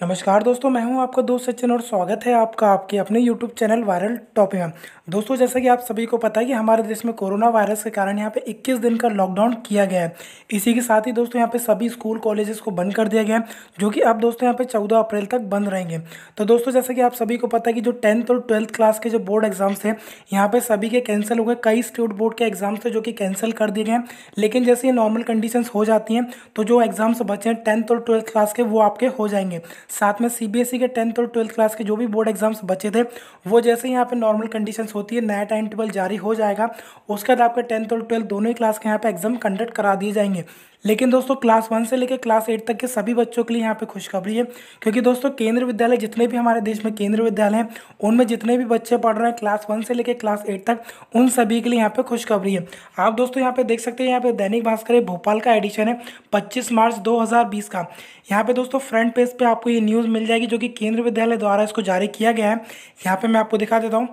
नमस्कार दोस्तों, मैं हूँ आपका दोस्त सचिन और स्वागत है आपका आपके अपने यूट्यूब चैनल वायरल टॉपिक में। दोस्तों, जैसा कि आप सभी को पता है कि हमारे देश में कोरोना वायरस के कारण यहाँ पे 21 दिन का लॉकडाउन किया गया है। इसी के साथ ही दोस्तों, यहाँ पे सभी स्कूल कॉलेजेस को बंद कर दिया गया है, जो कि अब दोस्तों यहाँ पे चौदह अप्रैल तक बंद रहेंगे। तो दोस्तों, जैसा कि आप सभी को पता है कि जो टेंथ और ट्वेल्थ क्लास के जो बोर्ड एग्ज़ाम्स थे यहाँ पे सभी के कैंसिल हो गए। कई स्टेट बोर्ड के एग्ज़ाम्स थे जो कि कैंसिल कर दिए गए हैं। लेकिन जैसे ये नॉर्मल कंडीशन हो जाती हैं तो जो एग्ज़ाम्स बचे हैं टेंथ और ट्वेल्थ क्लास के, वो आपके हो जाएँगे। साथ में सी सी के टेंथ और ट्वेल्थ क्लास के जो भी बोर्ड एग्ज़ाम्स बचे थे, वो जैसे ही यहाँ पे नॉर्मल कंडीशंस होती है, नया टाइम टेबल जारी हो जाएगा, उसके बाद आपके टेंथ और ट्वेल्थ दोनों ही क्लास के यहाँ पे एग्ज़ाम कंडक्ट करा दिए जाएँगे। लेकिन दोस्तों क्लास वन से लेकर क्लास एट तक के सभी बच्चों के लिए यहाँ पे खुशखबरी है, क्योंकि दोस्तों, केंद्र विद्यालय जितने भी हमारे देश में केंद्र विद्यालय हैं, उनमें जितने भी बच्चे पढ़ रहे हैं क्लास वन से लेकर क्लास एट तक, उन सभी के लिए यहाँ पे खुशखबरी है। आप दोस्तों यहाँ पे देख सकते हैं, यहाँ पे दैनिक भास्कर भोपाल का एडिशन है, पच्चीस मार्च दो हज़ार बीस का। यहाँ पे दोस्तों फ्रंट पेज पे आपको ये न्यूज़ मिल जाएगी जो कि केंद्र विद्यालय द्वारा इसको जारी किया गया है। यहाँ पे मैं आपको दिखा देता हूँ।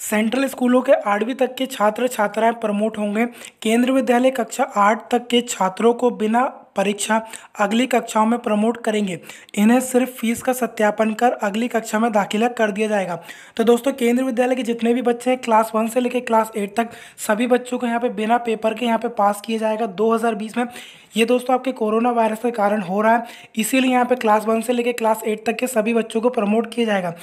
सेंट्रल स्कूलों के आठवीं तक के छात्र छात्राएँ प्रमोट होंगे। केंद्र विद्यालय कक्षा आठ तक के छात्रों को बिना परीक्षा अगली कक्षाओं में प्रमोट करेंगे। इन्हें सिर्फ़ फ़ीस का सत्यापन कर अगली कक्षा में दाखिला कर दिया जाएगा। तो दोस्तों, केंद्रीय विद्यालय के जितने भी बच्चे हैं, क्लास वन से लेकर क्लास एट तक, सभी बच्चों को यहाँ पे बिना पेपर के यहाँ पे पास किया जाएगा। 2020 में ये दोस्तों आपके कोरोना वायरस के कारण हो रहा है, इसीलिए यहाँ पे क्लास वन से लेकर क्लास एट तक के सभी बच्चों को प्रमोट किया जाएगा।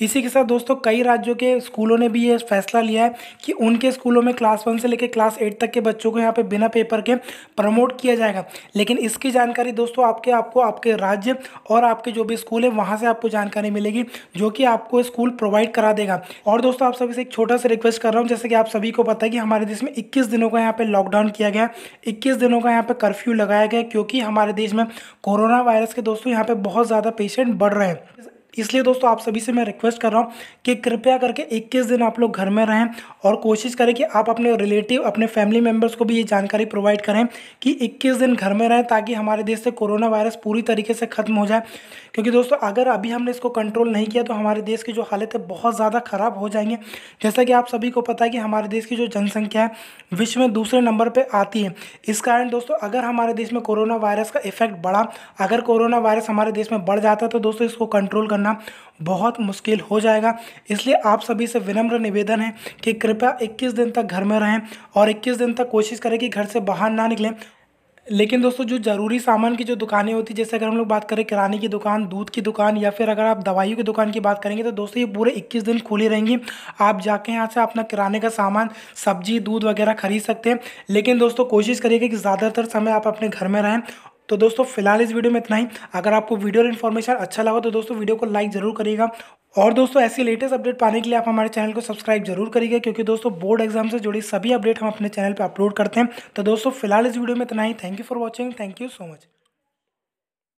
इसी के साथ दोस्तों, कई राज्यों के स्कूलों ने भी ये फैसला लिया है कि उनके स्कूलों में क्लास वन से लेकर क्लास एट तक के बच्चों को यहाँ पे बिना पेपर के प्रमोट किया जाएगा। लेकिन इसकी जानकारी दोस्तों आपके, आपको आपके राज्य और आपके जो भी स्कूल है, वहाँ से आपको जानकारी मिलेगी, जो कि आपको स्कूल प्रोवाइड करा देगा। और दोस्तों आप सभी से एक छोटा सा रिक्वेस्ट कर रहा हूँ, जैसे कि आप सभी को पता है कि हमारे देश में इक्कीस दिनों का यहाँ पर लॉकडाउन किया गया इक्कीस दिनों का यहाँ पर कर्फ्यू लगाया गया क्योंकि हमारे देश में कोरोना वायरस के दोस्तों यहाँ पर बहुत ज़्यादा पेशेंट बढ़ रहे हैं। इसलिए दोस्तों, आप सभी से मैं रिक्वेस्ट कर रहा हूँ कि कृपया करके 21 दिन आप लोग घर में रहें और कोशिश करें कि आप अपने रिलेटिव अपने फैमिली मेंबर्स को भी ये जानकारी प्रोवाइड करें कि 21 दिन घर में रहें ताकि हमारे देश से कोरोना वायरस पूरी तरीके से ख़त्म हो जाए। क्योंकि दोस्तों, अगर अभी हमने इसको कंट्रोल नहीं किया तो हमारे देश की जो हालत है बहुत ज़्यादा ख़राब हो जाएँगे। जैसा कि आप सभी को पता है कि हमारे देश की जो जनसंख्या है, विश्व में दूसरे नंबर पर आती है। इस कारण दोस्तों, अगर हमारे देश में कोरोना वायरस का इफ़ेक्ट बढ़ा, अगर कोरोना वायरस हमारे देश में बढ़ जाता है तो दोस्तों इसको कंट्रोल करना बहुत मुश्किल हो जाएगा। इसलिए आप सभी से विनम्र निवेदन है कि कृपया 21 दिन तक घर में रहें और 21 दिन तक कोशिश करें कि घर से बाहर ना निकलें। लेकिन दोस्तों, जो ज़रूरी सामान की जो दुकानें होती, जैसे अगर हम लोग बात करें किराने की दुकान, दूध की दुकान या फिर अगर आप दवाइयों की दुकान की बात करेंगे तो दोस्तों, ये पूरे 21 दिन खुली रहेंगी। आप जाके यहाँ से अपना किराने का सामान, सब्ज़ी, दूध वगैरह खरीद सकते हैं। लेकिन दोस्तों, कोशिश करिएगा कि ज़्यादातर समय आप अपने घर में रहें तो दोस्तों, फ़िलहाल इस वीडियो में इतना ही। अगर आपको वीडियो और इन्फॉर्मेशन अच्छा लगा तो दोस्तों, वीडियो को लाइक ज़रूर करिएगा। और दोस्तों, ऐसी लेटेस्ट अपडेट पाने के लिए आप हमारे चैनल को सब्सक्राइब ज़रूर करिएगा, क्योंकि दोस्तों बोर्ड एग्ज़ाम से जुड़ी सभी अपडेट हम अपने चैनल पर अपलोड करते हैं। तो दोस्तों, फ़िलहाल इस वीडियो में इतना ही। Thank you for watching thank you so much